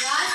God